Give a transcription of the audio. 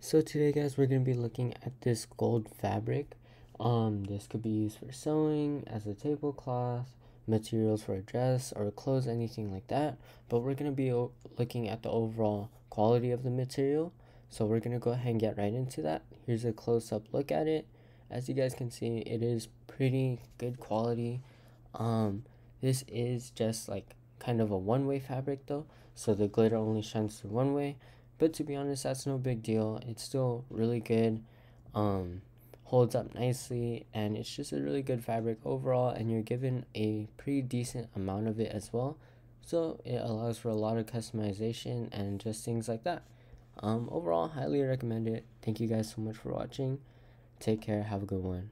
So today guys we're going to be looking at this gold fabric. Um, this could be used for sewing, as a tablecloth, materials for a dress or clothes, anything like that. But we're going to be looking at the overall quality of the material. So we're going to go ahead and get right into that. Here's a close-up look at it. As you guys can see it is pretty good quality. Um, this is just like kind of a one-way fabric though. So the glitter only shines through one way but to be honest, that's no big deal. It's still really good. Um, holds up nicely and it's just a really good fabric overall and you're given a pretty decent amount of it as well. So it allows for a lot of customization and just things like that. Um overall highly recommend it. Thank you guys so much for watching. Take care. Have a good one